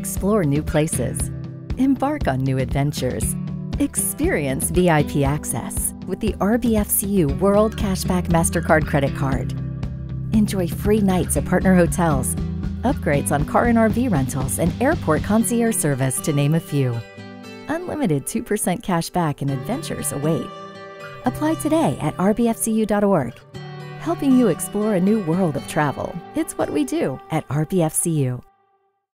Explore new places. Embark on new adventures. Experience VIP access with the RBFCU World Cashback MasterCard Credit Card. Enjoy free nights at partner hotels, upgrades on car and RV rentals, and airport concierge service, to name a few. Unlimited 2% cash back and adventures await. Apply today at rbfcu.org. Helping you explore a new world of travel. It's what we do at RBFCU.